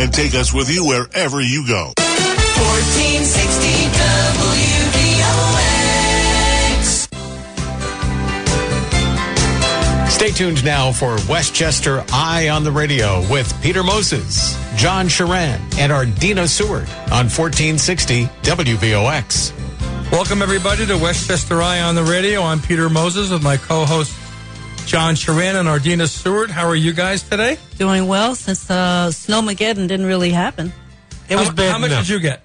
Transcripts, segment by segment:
and take us with you wherever you go. 1460 WVOX. Stay tuned now for Westchester Eye on the Radio with Peter Moses, John Sharan, and Ardina Seward on 1460 WVOX. Welcome, everybody, to Westchester Eye on the Radio. I'm Peter Moses with my co host, John Sharan and Ardina Seward. How are you guys today? Doing well since uh, Snowmageddon didn't really happen. It was bad. How much enough. did you get?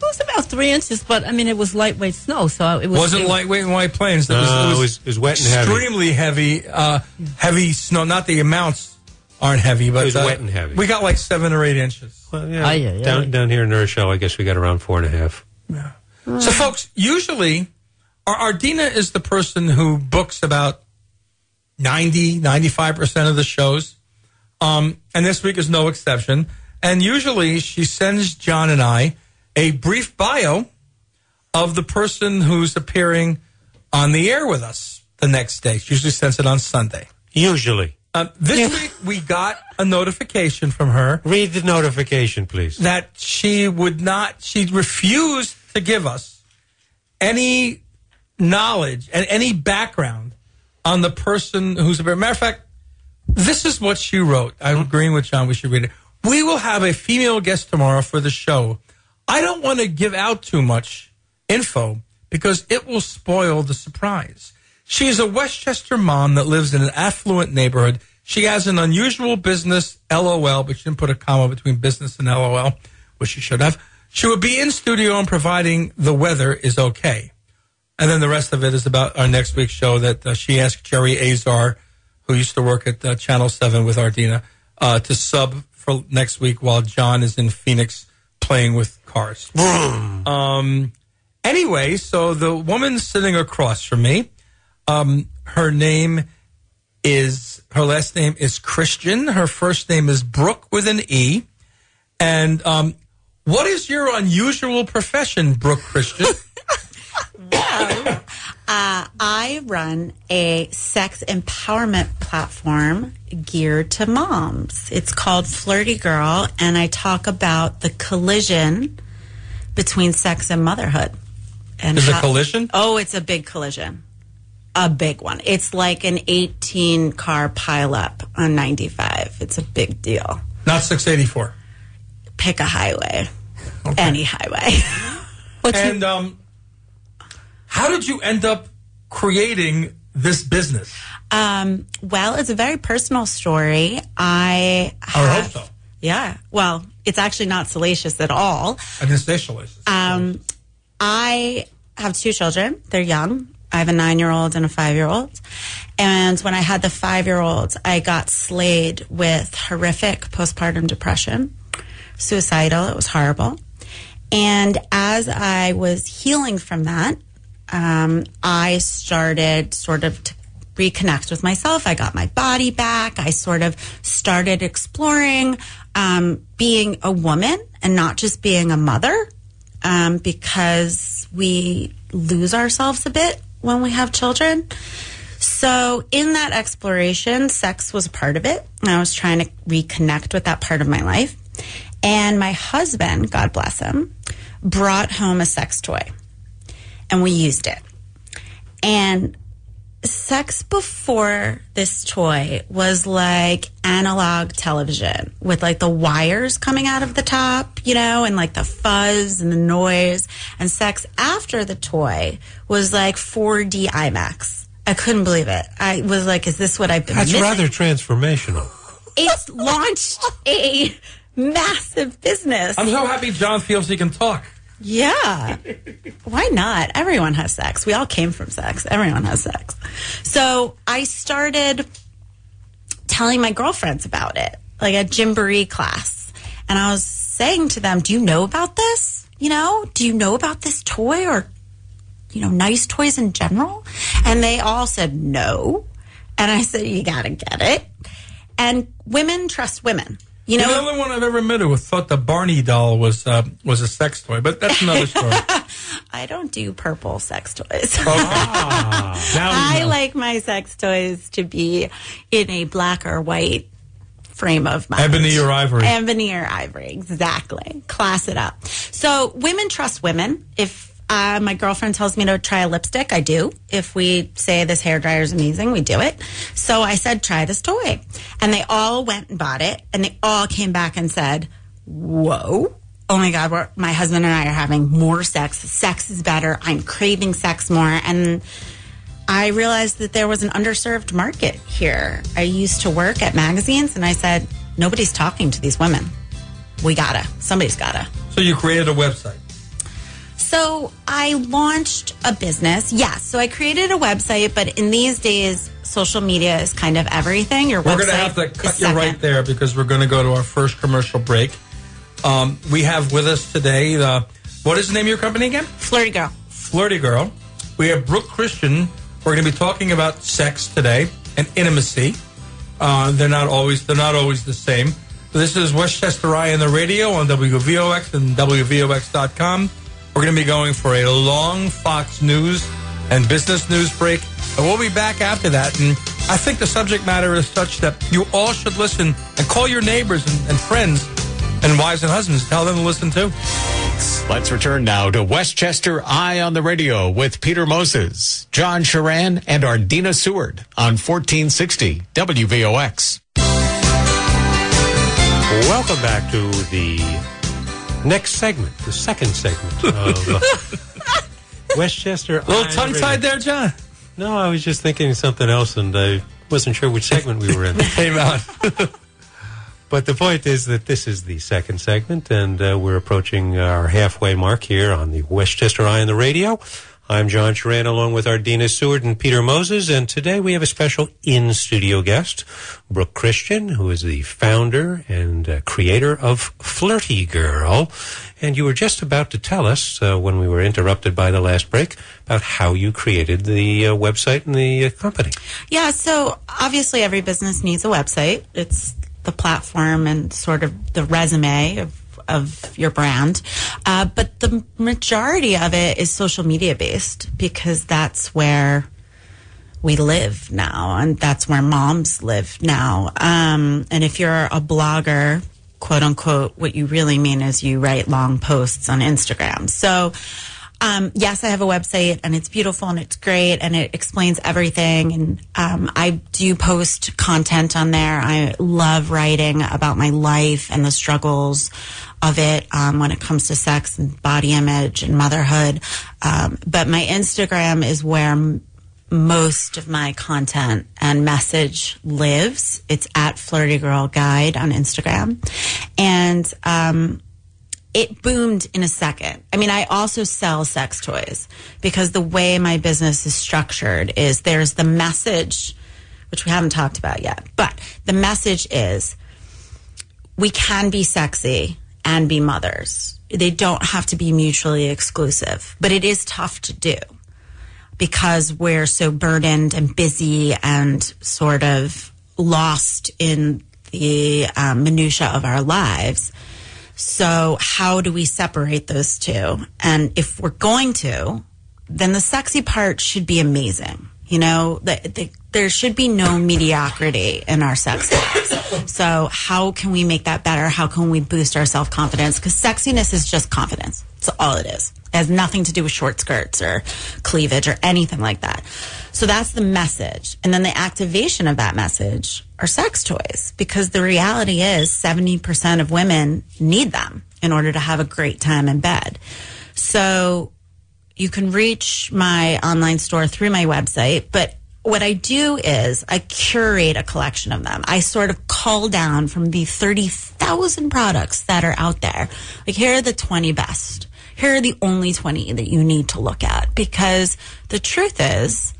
It was about three inches, but I mean, it was lightweight snow, so it was. Wasn't it, lightweight in White Plains. It No, was, it was- it was wet and heavy. extremely heavy. uh, heavy snow. Not the amounts aren't heavy, but It was uh, wet and heavy. We got like seven or eight inches. Well, yeah, Aye, aye, aye. down down here in Rochelle, I guess we got around four and a half. Yeah. So, folks, usually, our Ardina is the person who books about 90, 95% of the shows. Um, and this week is no exception. And usually she sends John and I a brief bio of the person who's appearing on the air with us the next day. She usually sends it on Sunday. Usually, Um, this week we got a notification from her read the notification, please. that she would not, she refused to give us any knowledge and any background on the person who's a matter of fact. This is what she wrote. I'm mm-hmm. agreeing with John. We should read it. We will have a female guest tomorrow for the show. I don't want to give out too much info because it will spoil the surprise. She is a Westchester mom that lives in an affluent neighborhood. She has an unusual business, LOL, but she didn't put a comma between business and LOL, which she should have. She would be in studio and providing the weather is okay. And then the rest of it is about our next week's show that uh, she asked Jerry Azar, who used to work at uh, Channel 7 with Ardina, uh, to sub for next week while John is in Phoenix playing with cars. um, anyway, so the woman sitting across from me, um, her name is, her last name is Christian. Her first name is Brooke with an E. And um, what is your unusual profession, Brooke Christian? Uh, I run a sex empowerment platform geared to moms. It's called Flirty Girl, and I talk about the collision between sex and motherhood. And Is it a collision? Oh, it's a big collision. A big one. It's like an 18 car pileup on 95. It's a big deal. Not 684. Pick a highway, any highway. And um, how did you end up creating this business? Um, well, it's a very personal story. I I hope so. Yeah. Well, it's actually not salacious at all. I didn't say salacious. Um, I have two children. They're young. I have a nine year old and a five year old. And when I had the five year old, I got slayed with horrific postpartum depression, suicidal. It was horrible. And as I was healing from that, um, I started sort of to reconnect with myself. I got my body back. I sort of started exploring um, being a woman and not just being a mother um, because we lose ourselves a bit when we have children. So, in that exploration, sex was a part of it. And I was trying to reconnect with that part of my life. And my husband, God bless him, brought home a sex toy and we used it. And sex before this toy was like analog television with like the wires coming out of the top, you know, and like the fuzz and the noise. And sex after the toy was like 4D IMAX. I couldn't believe it. I was like, is this what I've been That's missing? rather transformational. It's launched a massive business. I'm so happy John feels he can talk. Yeah. Why not? Everyone has sex. We all came from sex. Everyone has sex. So I started telling my girlfriends about it, like a Gymboree class. And I was saying to them, Do you know about this? You know, do you know about this toy or, you know, nice toys in general? And they all said no. And I said, You got to get it. And women trust women. You You're the only one I've ever met who thought the Barney doll was uh, was a sex toy, but that's another story. I don't do purple sex toys. Ah, I know. like my sex toys to be in a black or white frame of mind. Ebony or ivory. Ebony or ivory, exactly. Class it up. So women trust women. If uh, my girlfriend tells me to try a lipstick, I do. If we say this hair dryer is amazing, we do it. So I said, try this toy. And they all went and bought it. And they all came back and said, whoa. Oh my God, my husband and I are having more sex. Sex is better. I'm craving sex more. And I realized that there was an underserved market here. I used to work at magazines and I said, nobody's talking to these women. We gotta. Somebody's gotta. So you created a website. So I launched a business. Yes. So I created a website, but in these days, social media is kind of everything. Your We're going to have to cut you second. right there because we're going to go to our first commercial break. Um, we have with us today the what is the name of your company again? Flirty girl. Flirty Girl. We have Brooke Christian. We're going to be talking about sex today and intimacy. Uh, they're not always they're not always the same. This is Westchester Eye on the radio on WVOX and WVOX.com. We're going to be going for a long Fox News and business news break, and we'll be back after that. And I think the subject matter is such that you all should listen and call your neighbors and, and friends and wives and husbands. Tell them to listen too. Let's return now to Westchester Eye on the Radio with Peter Moses, John Sharan, and Ardina Seward on 1460 WVOX. Welcome back to the next segment, the second segment of uh, Westchester. A little Eye on the tongue tied there, John. No, I was just thinking something else, and I wasn't sure which segment we were in. Came out. But the point is that this is the second segment, and uh, we're approaching our halfway mark here on the Westchester Eye on the Radio. I'm John Sharan, along with Ardina Seward and Peter Moses, and today we have a special in-studio guest, Brooke Christian, who is the founder and uh, creator of Flirty Girl. And you were just about to tell us, uh, when we were interrupted by the last break, about how you created the uh, website and the uh, company. Yeah, so obviously every business needs a website. It's the platform and sort of the resume of of your brand. Uh, but the majority of it is social media based because that's where we live now and that's where moms live now. Um, and if you're a blogger, quote unquote, what you really mean is you write long posts on Instagram. So, um, yes, I have a website and it's beautiful and it's great and it explains everything. And um, I do post content on there. I love writing about my life and the struggles of it um, when it comes to sex and body image and motherhood. Um, but my Instagram is where m- most of my content and message lives. It's at Flirty Girl Guide on Instagram. And um, it boomed in a second. I mean, I also sell sex toys because the way my business is structured is there's the message, which we haven't talked about yet, but the message is we can be sexy and be mothers. They don't have to be mutually exclusive, but it is tough to do because we're so burdened and busy and sort of lost in the um, minutia of our lives. So, how do we separate those two? And if we're going to, then the sexy part should be amazing. You know, the, the, there should be no mediocrity in our sex lives. So, how can we make that better? How can we boost our self confidence? Because sexiness is just confidence. It's all it is. It has nothing to do with short skirts or cleavage or anything like that. So that's the message. And then the activation of that message are sex toys because the reality is 70% of women need them in order to have a great time in bed. So you can reach my online store through my website, but what I do is I curate a collection of them. I sort of call down from the 30,000 products that are out there. Like, here are the 20 best. Here are the only 20 that you need to look at because the truth is,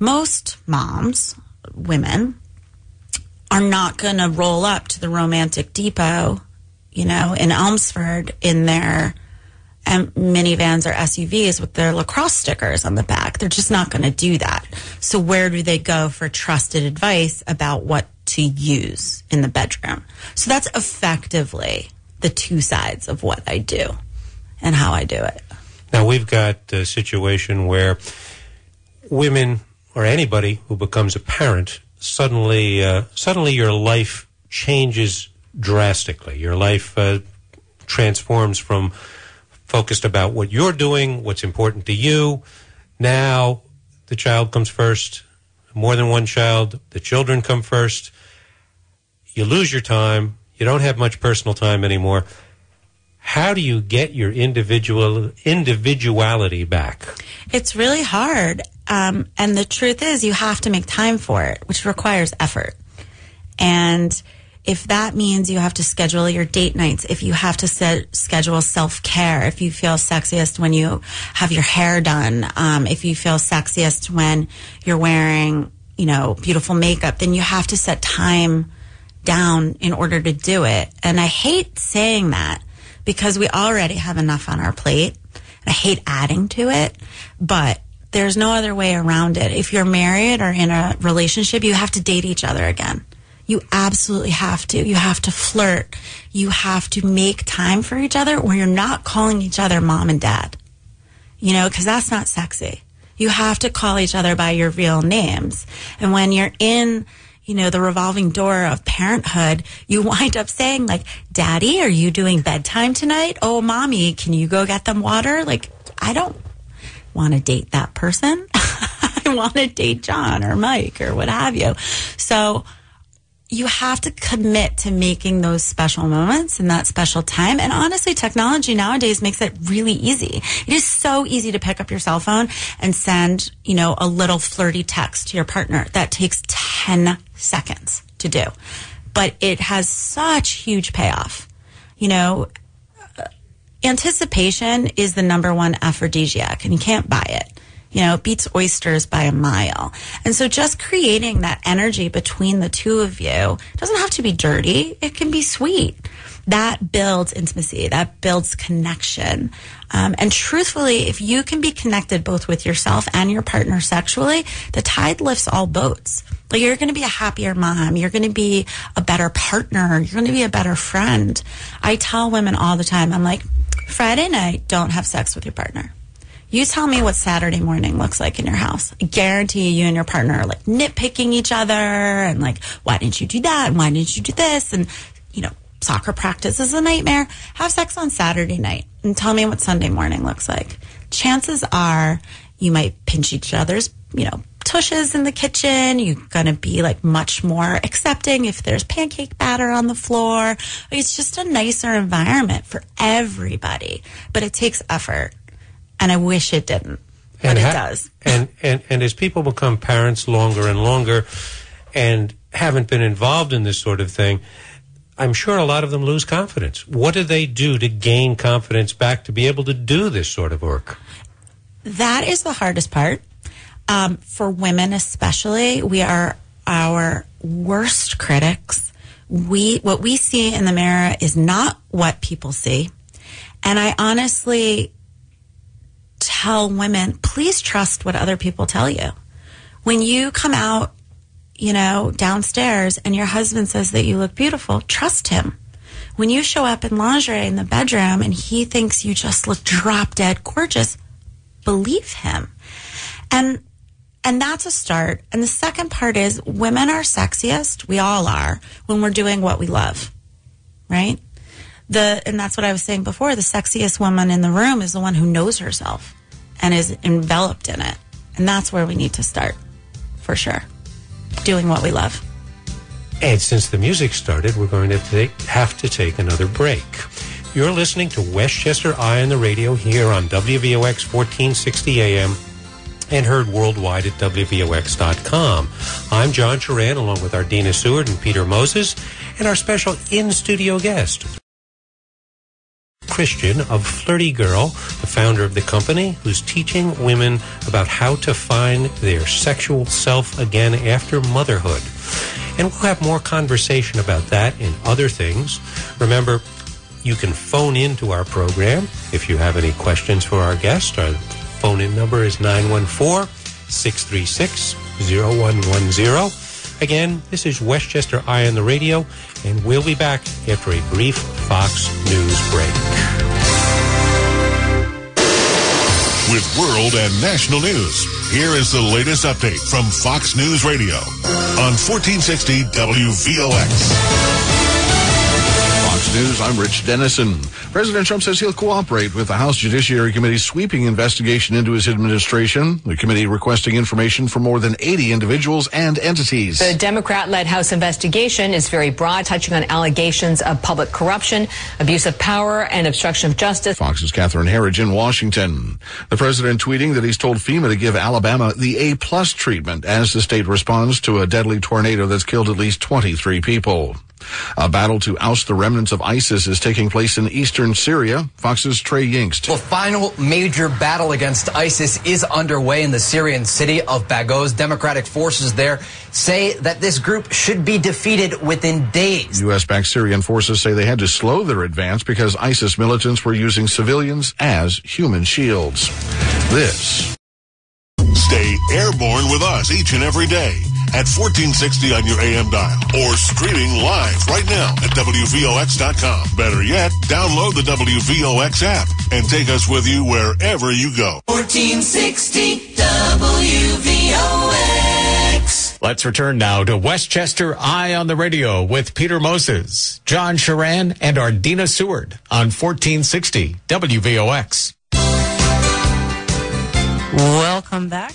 most moms, women, are not going to roll up to the romantic depot, you know, in Elmsford in their um, minivans or SUVs with their lacrosse stickers on the back. They're just not going to do that. So where do they go for trusted advice about what to use in the bedroom? So that's effectively the two sides of what I do and how I do it. Now we've got a situation where women or anybody who becomes a parent suddenly uh, suddenly your life changes drastically. Your life uh, transforms from focused about what you're doing, what's important to you. Now the child comes first, more than one child, the children come first. You lose your time. You don't have much personal time anymore. How do you get your individual individuality back? It's really hard. Um, and the truth is, you have to make time for it, which requires effort. And if that means you have to schedule your date nights, if you have to set, schedule self care, if you feel sexiest when you have your hair done, um, if you feel sexiest when you're wearing, you know, beautiful makeup, then you have to set time down in order to do it. And I hate saying that because we already have enough on our plate. I hate adding to it, but there's no other way around it. If you're married or in a relationship, you have to date each other again. You absolutely have to. You have to flirt. You have to make time for each other where you're not calling each other mom and dad. You know, because that's not sexy. You have to call each other by your real names. And when you're in, you know, the revolving door of parenthood, you wind up saying like, daddy, are you doing bedtime tonight? Oh, mommy, can you go get them water? Like, I don't want to date that person. I want to date John or Mike or what have you. So you have to commit to making those special moments and that special time. And honestly, technology nowadays makes it really easy. It is so easy to pick up your cell phone and send, you know, a little flirty text to your partner. That takes 10 seconds to do. But it has such huge payoff. You know, uh, anticipation is the number one aphrodisiac and you can't buy it. You know, beats oysters by a mile. And so just creating that energy between the two of you doesn't have to be dirty. It can be sweet. That builds intimacy. That builds connection. Um, and truthfully, if you can be connected both with yourself and your partner sexually, the tide lifts all boats. Like you're going to be a happier mom. You're going to be a better partner. You're going to be a better friend. I tell women all the time, I'm like, Friday night, don't have sex with your partner. You tell me what Saturday morning looks like in your house. I guarantee you and your partner are like nitpicking each other and like, why didn't you do that? And why didn't you do this? And, you know, soccer practice is a nightmare. Have sex on Saturday night and tell me what Sunday morning looks like. Chances are you might pinch each other's, you know, tushes in the kitchen. You're going to be like much more accepting if there's pancake batter on the floor. It's just a nicer environment for everybody, but it takes effort and I wish it didn't, but And it ha- does. And, and, and as people become parents longer and longer and haven't been involved in this sort of thing, I'm sure a lot of them lose confidence. What do they do to gain confidence back to be able to do this sort of work? That is the hardest part. Um, for women, especially, we are our worst critics. We what we see in the mirror is not what people see, and I honestly tell women, please trust what other people tell you. When you come out, you know, downstairs and your husband says that you look beautiful, trust him. When you show up in lingerie in the bedroom and he thinks you just look drop dead gorgeous, believe him. And and that's a start. And the second part is women are sexiest, we all are, when we're doing what we love. Right? The and that's what I was saying before, the sexiest woman in the room is the one who knows herself and is enveloped in it. And that's where we need to start. For sure. Doing what we love. And since the music started, we're going to take, have to take another break. You're listening to Westchester Eye on the radio here on WVOX 1460 AM and heard worldwide at WVOX.com. I'm John Sharan along with Ardina Seward and Peter Moses and our special in-studio guest, Christian of Flirty Girl, the founder of the company, who's teaching women about how to find their sexual self again after motherhood. And we'll have more conversation about that and other things. Remember, you can phone in to our program if you have any questions for our guest. Our phone in number is 914 636 0110. Again, this is Westchester Eye on the Radio, and we'll be back after a brief Fox News break. With world and national news, here is the latest update from Fox News Radio on 1460 WVOX. Fox News, I'm Rich Dennison. President Trump says he'll cooperate with the House Judiciary Committee's sweeping investigation into his administration. The committee requesting information from more than 80 individuals and entities. The Democrat led House investigation is very broad, touching on allegations of public corruption, abuse of power, and obstruction of justice. Fox's Catherine Herridge in Washington. The president tweeting that he's told FEMA to give Alabama the A plus treatment as the state responds to a deadly tornado that's killed at least 23 people. A battle to oust the remnants of ISIS is taking place in eastern Syria. Fox's Trey Yingst. The final major battle against ISIS is underway in the Syrian city of Baghouz. Democratic forces there say that this group should be defeated within days. U.S. backed Syrian forces say they had to slow their advance because ISIS militants were using civilians as human shields. This. Stay airborne with us each and every day at 1460 on your AM dial or streaming live right now at WVOX.com. Better yet, download the WVOX app and take us with you wherever you go. 1460 WVOX. Let's return now to Westchester Eye on the Radio with Peter Moses, John Sharan, and Ardina Seward on 1460 WVOX. Welcome back.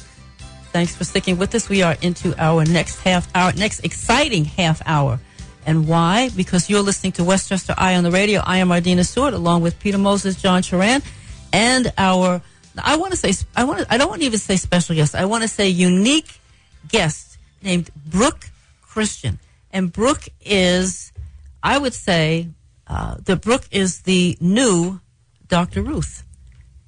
Thanks for sticking with us. We are into our next half hour, next exciting half hour. And why? Because you're listening to Westchester Eye on the Radio. I am Ardina Seward, along with Peter Moses, John Sharan, and our I want to say I want I don't want to even say special guest. I want to say unique guest named Brooke Christian. And Brooke is, I would say, uh, the Brooke is the new Dr. Ruth,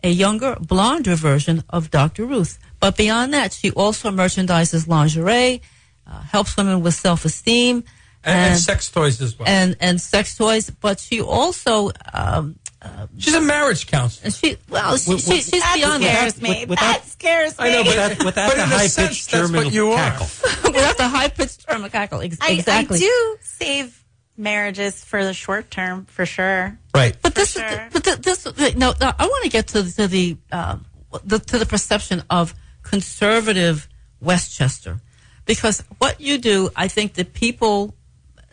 a younger, blonder version of Dr. Ruth. But beyond that, she also merchandises lingerie, uh, helps women with self-esteem, And, and sex toys as well. and and sex toys. But she also um, She's a marriage counselor. and she well she, she, she's That beyond scares that. me. without- that scares me. I know, but, Without, without but the in a high sense, pitched that's German what you are. cackle. Without the high pitched German cackle. Ex- I, exactly. I do save marriages for the short term, for sure. Right. But this, sure. is, but th- this, no, no, I want to get to the, to the, um, the to the perception of conservative Westchester, because what you do, I think that people,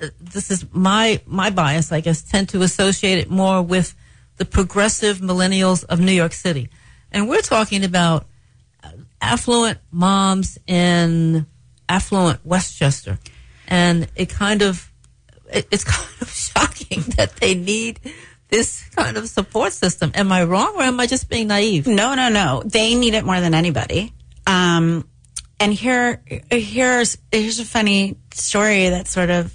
uh, this is my my bias, I guess, tend to associate it more with the progressive millennials of New York City, and we're talking about affluent moms in affluent Westchester, and it kind of it, it's kind of shocking that they need this kind of support system. Am I wrong, or am I just being naive? No, no, no. They need it more than anybody. Um, and here, here's here's a funny story that sort of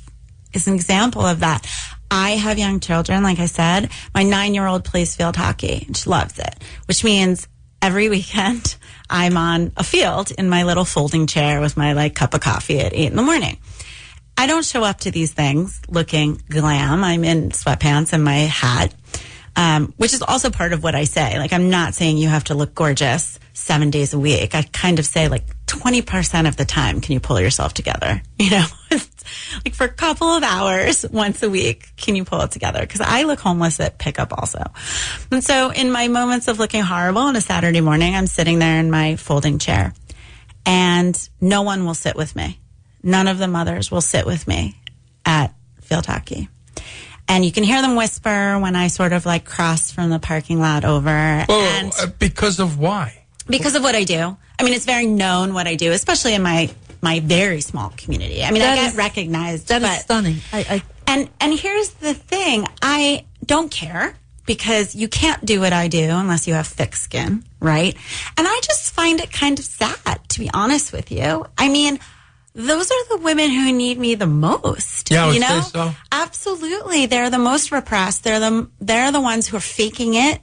is an example of that. I have young children, like I said. My nine year old plays field hockey and she loves it, which means every weekend I'm on a field in my little folding chair with my like cup of coffee at eight in the morning. I don't show up to these things looking glam. I'm in sweatpants and my hat, um, which is also part of what I say. Like, I'm not saying you have to look gorgeous seven days a week. I kind of say like 20% of the time, can you pull yourself together? You know, like for a couple of hours once a week, can you pull it together? Cause I look homeless at pickup also. And so in my moments of looking horrible on a Saturday morning, I'm sitting there in my folding chair and no one will sit with me. None of the mothers will sit with me at field hockey. And you can hear them whisper when I sort of like cross from the parking lot over. Well, and uh, because of why? because of what I do. I mean, it's very known what I do, especially in my my very small community. I mean, That I get is- recognized. That is but, stunning. I, I and and here's the thing, I don't care because you can't do what I do unless you have thick skin, right? And I just find it kind of sad, to be honest with you. I mean, those are the women who need me the most. Yeah, you know, say so. absolutely. They're the most repressed. They're the they're the ones who are faking it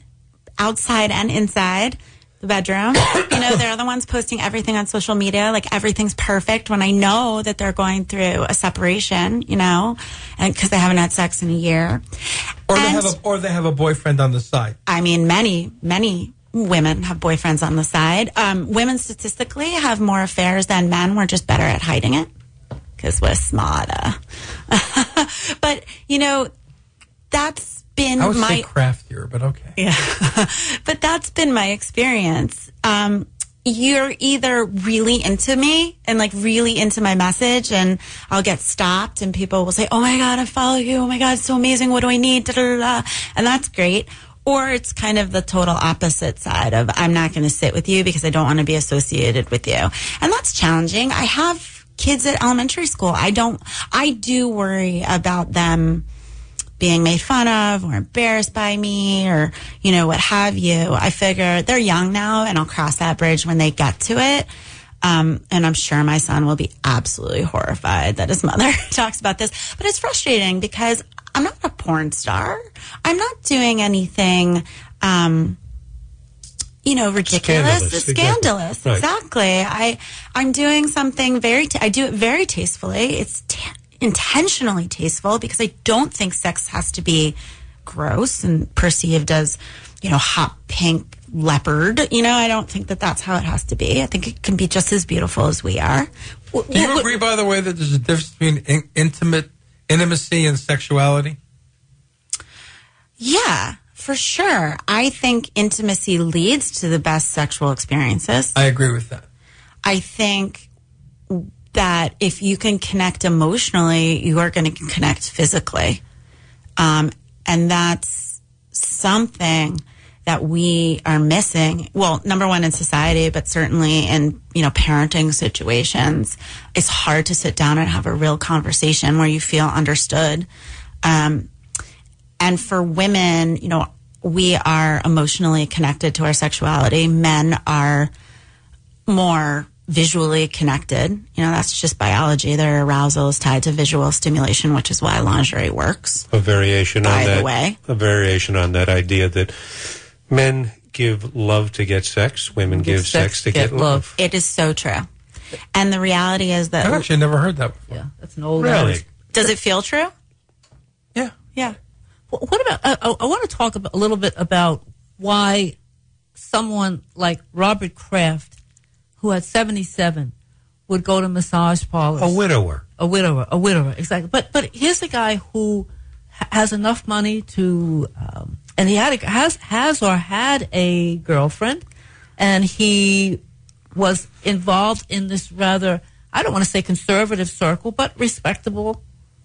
outside and inside the bedroom. you know, they're the ones posting everything on social media, like everything's perfect when I know that they're going through a separation, you know, and because they haven't had sex in a year. Or they have a or they have a boyfriend on the side. I mean, many, many women have boyfriends on the side. Um, women statistically have more affairs than men. We're just better at hiding it because we're smarter. but, you know, that's been I would my say craftier, but okay. yeah. but that's been my experience. Um, you're either really into me and like really into my message and I'll get stopped and people will say, Oh my God, I follow you. Oh my God, it's so amazing. What do I need? Da, da, da, da. And that's great. Or it's kind of the total opposite side of I'm not going to sit with you because I don't want to be associated with you. And that's challenging. I have kids at elementary school. I don't, I do worry about them being made fun of or embarrassed by me or, you know, what have you. I figure they're young now and I'll cross that bridge when they get to it. Um, and I'm sure my son will be absolutely horrified that his mother talks about this. But it's frustrating because I'm not a porn star. I'm not doing anything, um, you know, ridiculous. Scandalous, It's exactly. scandalous. Right. Exactly. I, I'm doing something very, ta- I do it very tastefully. It's ta intentionally tasteful because I don't think sex has to be gross and perceived as, you know, hot pink leopard. You know, I don't think that that's how it has to be. I think it can be just as beautiful as we are. Do you agree, by the way, that there's a difference between in- intimate intimacy and sexuality? Yeah, for sure. I think intimacy leads to the best sexual experiences. I agree with that. I think that if you can connect emotionally, you are going to connect physically. Um, and that's something that we are missing. Well, number one in society, but certainly in, you know, parenting situations, it's hard to sit down and have a real conversation where you feel understood. Um, and for women, you know, we are emotionally connected to our sexuality. Men are more visually connected. You know, that's just biology. Their arousal is tied to visual stimulation, which is why lingerie works. a variation By on the way. A variation on that idea that men give love to get sex, women give sex, to get, love. It is so true. And the reality is that I've actually never heard that before. Yeah, that's an old Really? adage. does it feel true? Yeah. Yeah. What about? I, I, I want to talk about, a little bit about why someone like Robert Kraft, who had seventy-seven, would go to massage parlors. A widower. a widower, a widower, exactly. But but here's a guy who ha- has enough money to, um, and he had a, has has or had a girlfriend, and he was involved in this rather I don't want to say conservative circle, but respectable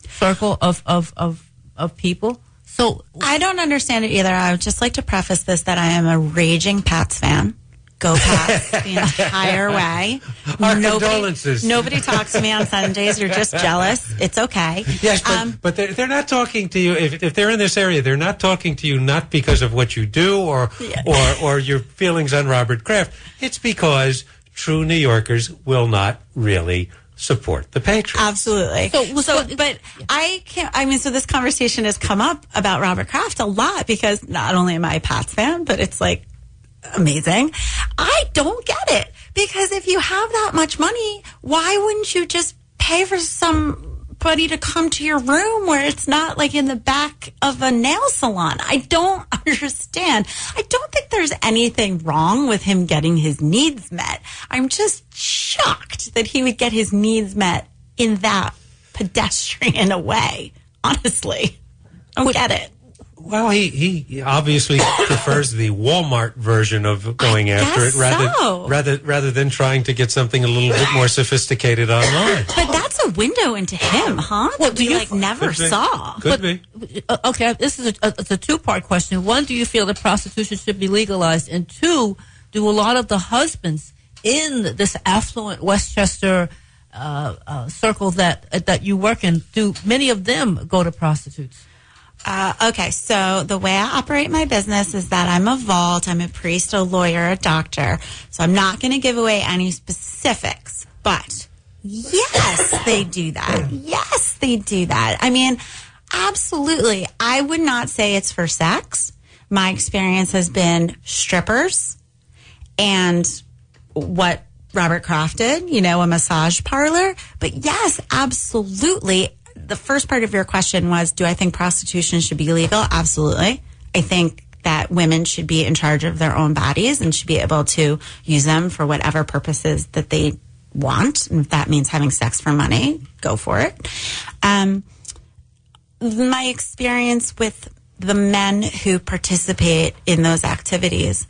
circle of of of, of people. So I don't understand it either. I would just like to preface this that I am a raging Pats fan. Go past the entire way. Our condolences. Nobody talks to me on Sundays. You're just jealous. It's okay. Yes, but, Um, but they're, they're not talking to you. If, if they're in this area, they're not talking to you not because of what you do or or or your feelings on Robert Kraft. It's because true New Yorkers will not really support the Patriots. Absolutely. So- So, so- but I can't. I mean, so this conversation has come up about Robert Kraft a lot because not only am I a Pats fan, but it's like amazing. I don't get it because if you have that much money, why wouldn't you just pay for somebody to come to your room where it's not like in the back of a nail salon? I don't understand. I don't think there's anything wrong with him getting his needs met. I'm just shocked that he would get his needs met in that pedestrian a way. Honestly, I don't get it. Well, he, he obviously prefers the Walmart version of going I after it rather so. rather rather than trying to get something a little bit more sophisticated online. But that's a window into him, huh? Well, That do we you- like never Could be. saw. Could be. Uh, okay, this is a, a, a two-part question. One, do you feel that prostitution should be legalized? And two, do a lot of the husbands in this affluent Westchester uh, uh, circle that that you work in, do many of them go to prostitutes? Uh, okay, so the way I operate my business is that I'm a vault, I'm a priest, a lawyer, a doctor. So I'm not going to give away any specifics, but yes, they do that. Yes, they do that. I mean, absolutely. I would not say it's for sex. My experience has been strippers and what Robert Kraft did, you know, a massage parlor. But yes, absolutely. The first part of your question was Do I think prostitution should be legal? Absolutely. I think that women should be in charge of their own bodies and should be able to use them for whatever purposes that they want. And if that means having sex for money, go for it. Um, my experience with the men who participate in those activities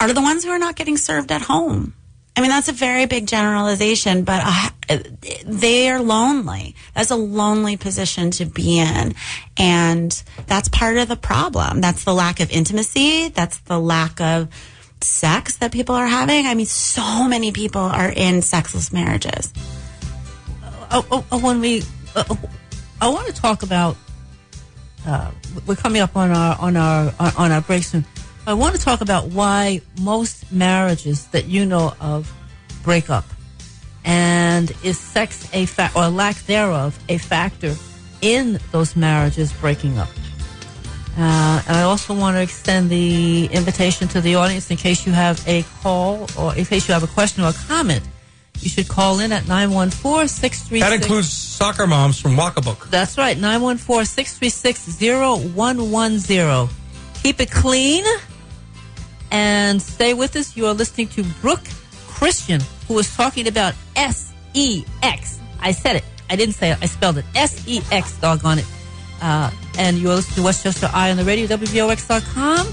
are the ones who are not getting served at home. I mean, that's a very big generalization, but uh, they are lonely. That's a lonely position to be in. And that's part of the problem. That's the lack of intimacy. That's the lack of sex that people are having. I mean, so many people are in sexless marriages. Oh, oh, oh, when we, uh, I want to talk about. Uh, we're coming up on our on our on our break soon. I want to talk about why most marriages that you know of break up, and is sex a fact or lack thereof a factor in those marriages breaking up? Uh, and I also want to extend the invitation to the audience in case you have a call or in case you have a question or a comment. You should call in at 914 636. That includes soccer moms from Waccabuc. That's right, 914 636 0110. Keep it clean and stay with us. You are listening to Brooke Christian, who is talking about S E X. I said it. I didn't say it. I spelled it. S E X, doggone it. Uh, and you are listening to Westchester Eye on the radio, WVOX.com.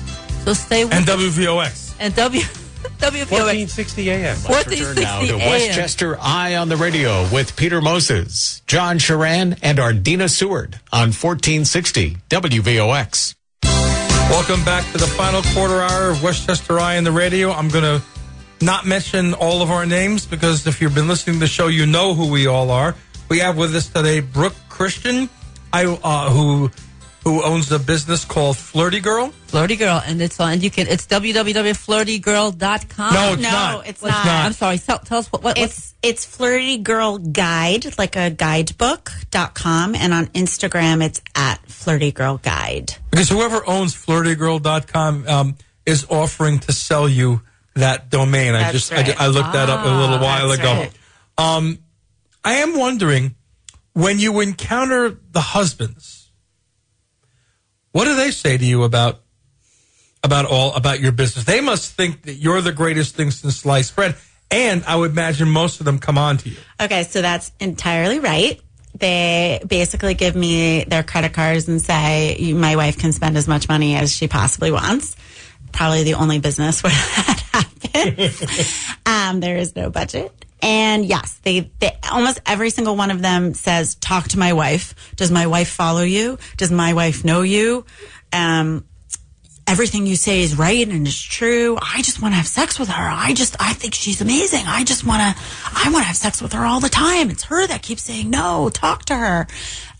So stay with And us. WVOX. And W. WVOX. 1460 AM. Let's return now to AM. Westchester Eye on the Radio with Peter Moses, John Sharan, and Ardina Seward on 1460 WVOX. Welcome back to the final quarter hour of Westchester Eye on the radio. I'm going to not mention all of our names because if you've been listening to the show, you know who we all are. We have with us today Brooke Christian, I, uh, who who owns a business called Flirty Girl. Flirty Girl, and it's on. You can. It's www.flirtygirl.com. No, it's No, not. it's It's not. not. I'm sorry. Tell, tell us what. what what's, It's it's Flirty Girl Guide, like a guidebook.com. And on Instagram, it's at Flirty Girl Guide. Because whoever owns flirtygirl.com um, is offering to sell you that domain. I That's just I, right. I looked that up a little Ah, while that's ago. right. Um, I am wondering when you encounter the husbands, what do they say to you about about all about your business? They must think that you're the greatest thing since sliced bread, and I would imagine most of them come on to you. Okay, so that's entirely right. They basically give me their credit cards and say, my wife can spend as much money as she possibly wants. Probably the only business where that um, there is no budget. And yes, they, they almost every single one of them says, talk to my wife. Does my wife follow you? Does my wife know you? Um, everything you say is right and is true. I just want to have sex with her. I just, I think she's amazing. I just want to, I want to have sex with her all the time. It's her that keeps saying no. Talk to her.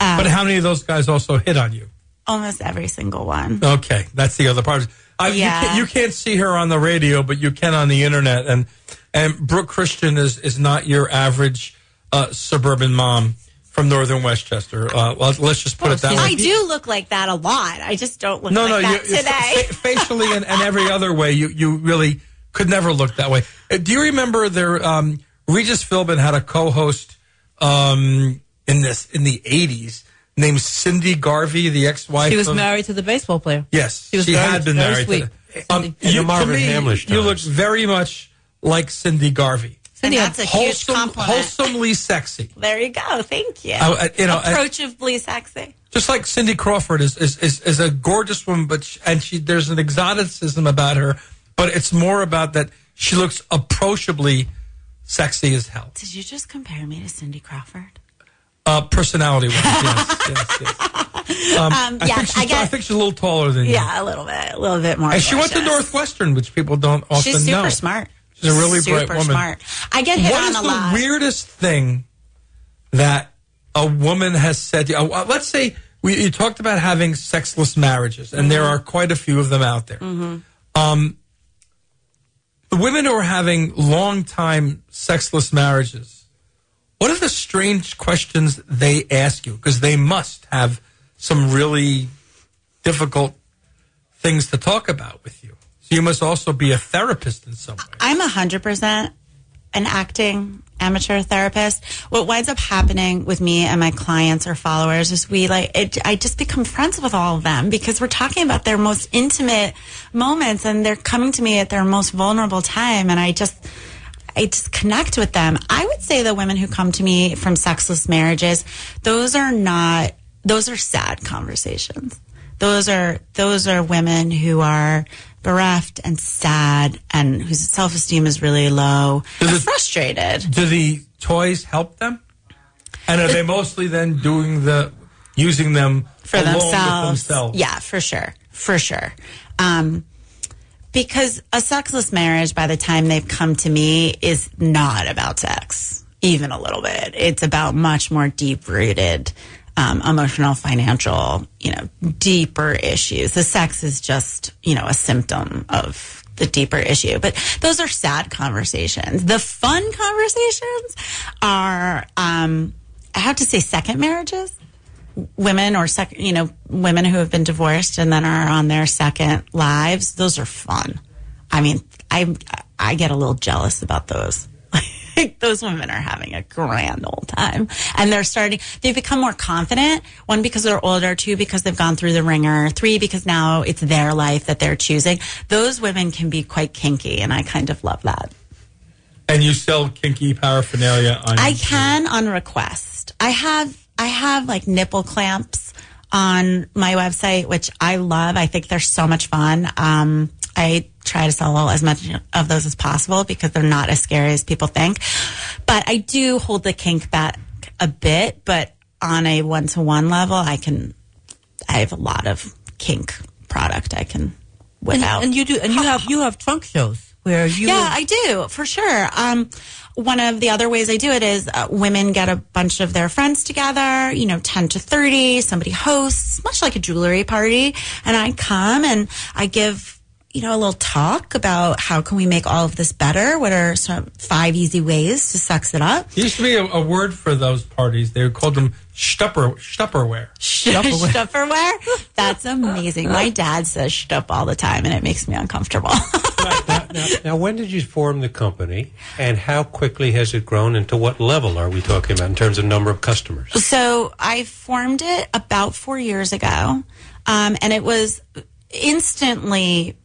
Um, But how many of those guys also hit on you? almost every single one. Okay, that's the other part. I, you, can't, you can't see her on the radio, but you can on the internet. And and Brooke Christian is is not your average uh, suburban mom from northern Westchester. Uh, well, let's just put it that way. I do look like that a lot. I just don't look no, like no, that you, today. fa- facially and, and every other way, you you really could never look that way. Uh, do you remember there? Um, Regis Philbin had a co-host um, in this in the '80s named Cyndy Garvey, the ex-wife. she was of, married to the baseball player. Yes, She was she very- had been very married. sweet. Um, to the, um, Cindy. In the you, Marvin to me, Hamlisch you look very much like Cyndy Garvey. Cindy and that's a huge compliment. wholesomely sexy. There you go. Thank you. I- I- you know, I- approachably sexy. just like Cindy Crawford is is, is, is a gorgeous woman, but she, and she there's an exoticism about her, but it's more about that she looks approachably sexy as hell. Did you just compare me to Cindy Crawford? Uh, personality wise, yes, yes, yes. Um, I, yes, think she's, I I, think she's a little taller than you. Yeah, a little bit, a little bit more. And she went to. Northwestern, which people don't often She's super know. smart. She's a really super bright woman. smart. I get hit What on is a the weirdest thing that a woman has said to you? Uh, let's say we, you talked about having sexless marriages, and Mm-hmm. there are quite a few of them out there. Um, the women who are having long time sexless marriages, what are the strange questions they ask you? Because they must have some really difficult things to talk about with you. So you must also be a therapist in some way. I'm 100% an acting amateur therapist. What winds up happening with me and my clients or followers is we like, it, I just become friends with all of them because we're talking about their most intimate moments and they're coming to me at their most vulnerable time. And I just, I just connect with them. I would say the women who come to me from sexless marriages, those are not, those are sad conversations. Those are, those are women who are bereft and sad and whose self esteem is really low, and it- frustrated. Do the toys help them? And are they mostly then doing the using them for themselves. themselves? Yeah, for sure. For sure. Um, because a sexless marriage, by the time they've come to me, is not about sex, even a little bit. It's about much more deep rooted um, emotional, financial, you know, deeper issues. The sex is just, you know, a symptom of the deeper issue. But those are sad conversations. The fun conversations are, um, I have to say, second marriages women or second, you know, women who have been divorced and then are on their second lives. Those are fun. I mean, I I get a little jealous about those. Like, those women are having a grand old time, and they're starting. They've become more confident. One because they're older. Two because they've gone through the ringer. Three because now it's their life that they're choosing. Those women can be quite kinky, and I kind of love that. And you sell kinky paraphernalia on I can on request. I have I have like nipple clamps on my website, which I love. I think they're so much fun. Um, I try to sell as much of those as possible because they're not as scary as people think. But I do hold the kink back a bit, but on a one to one level, I can. I have a lot of kink product I can whip And, out. and you do, and you have you have trunk shows where you Yeah, I do for sure. Um, one of the other ways I do it is uh, women get a bunch of their friends together, you know, 10 to 30, somebody hosts, much like a jewelry party. And I come and I give, you know, a little talk about how can we make all of this better? What are some five easy ways to sex it up? There used to be a, a word for those parties. They called them stupper, stupperware. Stufferware? That's amazing. My dad says stup all the time and it makes me uncomfortable. now, now, when did you form the company, and how quickly has it grown, and to what level are we talking about in terms of number of customers? So I formed it about four years ago, um, and it was instantly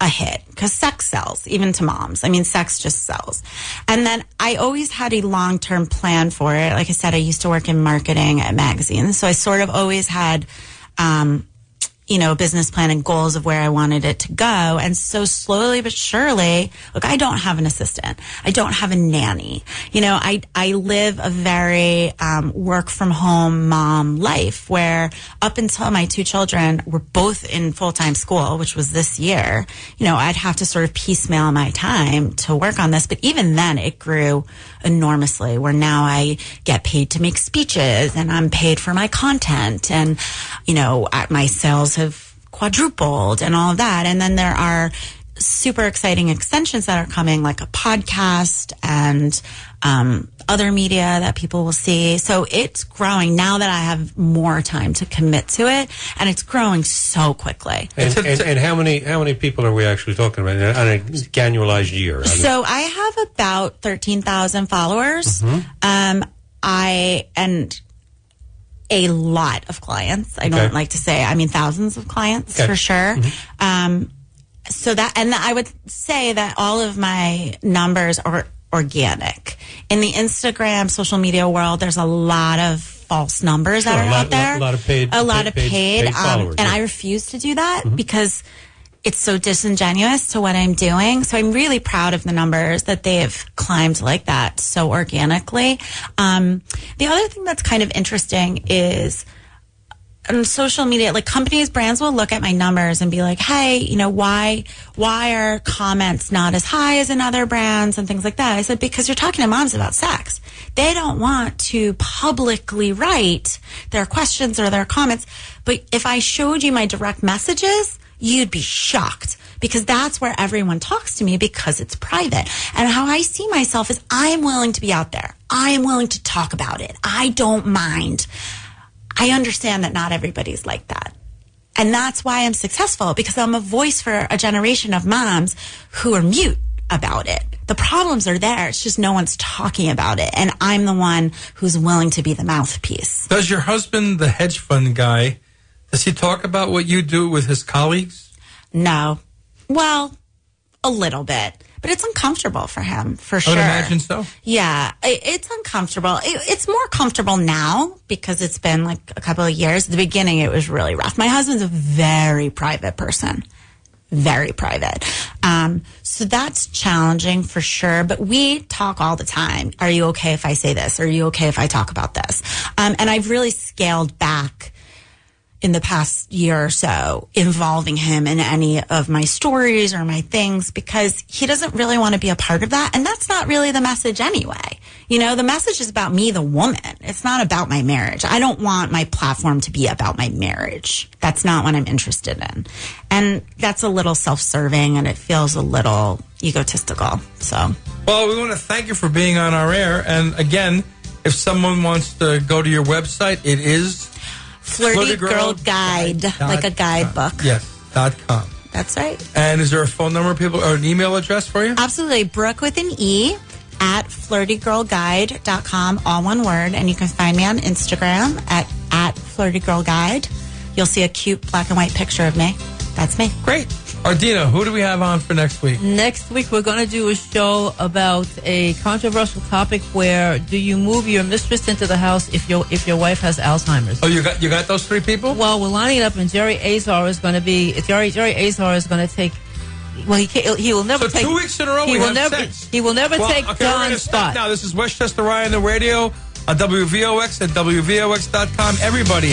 a hit because sex sells, even to moms. I mean, sex just sells. And then I always had a long term plan for it. Like I said, I used to work in marketing at magazines, so I sort of always had. Um, you know, business plan and goals of where I wanted it to go. And so slowly but surely, look, I don't have an assistant. I don't have a nanny. You know, I, I live a very, um, work from home mom life where up until my two children were both in full time school, which was this year, you know, I'd have to sort of piecemeal my time to work on this. But even then it grew enormously where now I get paid to make speeches and I'm paid for my content and, you know, I- my sales have quadrupled and all of that. And then there are super exciting extensions that are coming like a podcast and, um, other media that people will see. So it's growing now that I have more time to commit to it and it's growing so quickly. And, and, and how many how many people are we actually talking about on an annualized year? I mean, So I have about 13,000 followers. Mm-hmm. Um, I, and a lot of clients. I Okay. don't like to say, I mean, thousands of clients Okay. for sure. Mm-hmm. Um, so that, and I would say that all of my numbers are organic. In the Instagram social media world, there's a lot of false numbers Sure, that are lot- out there. a lot of paid- a lot paid- of paid- paid, um, followers, and yeah. I refuse to do that because it's so disingenuous to what I'm doing. So I'm really proud of the numbers that they've climbed like that so organically. Um, the other thing that's kind of interesting is on social media, like companies, brands will look at my numbers and be like, "Hey, you know, why why are comments not as high as in other brands and things like that?" I said, "Because you're talking to moms about sex. They don't want to publicly write their questions or their comments. But if I showed you my direct messages, you'd be shocked." Because that's where everyone talks to me because it's private. And how I see myself is I am willing to be out there. I am willing to talk about it. I don't mind. I understand that not everybody's like that. And that's why I'm successful because I'm a voice for a generation of moms who are mute about it. The problems are there. It's just no one's talking about it. And I'm the one who's willing to be the mouthpiece. Does your husband, the hedge fund guy, does he talk about what you do with his colleagues? No. Well, a little bit, but it's uncomfortable for him for I sure. would imagine so. Yeah, it, it's uncomfortable. It, it's more comfortable now because it's been like a couple of years. At the beginning, it was really rough. My husband's a very private person, very private. Um, so that's challenging for sure. But we talk all the time. Are you okay if I say this? Are you okay if I talk about this? Um, and I've really scaled back in the past year or so involving him in any of my stories or my things because he doesn't really want to be a part of that. And that's not really the message anyway. You know, the message is about me, the woman. It's not about my marriage. I don't want my platform to be about my marriage. That's not what I'm interested in. And that's a little self serving and it feels a little egotistical. So, Well, we want to thank you for being on our air. And again, if someone wants to go to your website, it is Flirty Flirty Girl Girl Guide, Guide like a guidebook. yes dot com. That's right. And is there a phone number, people, or an email address for you? Absolutely. Brooke with an E at flirtygirlguide.com, all one word. And you can find me on Instagram at, at flirtygirlguide. You'll see a cute black and white picture of me. That's me. Great. Ardina, who do we have on for next week? Next week, we're going to do a show about a controversial topic where do you move your mistress into the house if your if your wife has Alzheimer's? Oh, you got you got those three people? Well, we're lining it up, and Jerry Azar is going to be Jerry Jerry Azar is going to take. Well, he can't, he will never So take. two weeks in a row he will never sex. he will never Well, take okay, Don's stop spot. now. This is Westchester Eye on, the radio uh, on WVOX at WVOX.com. Everybody.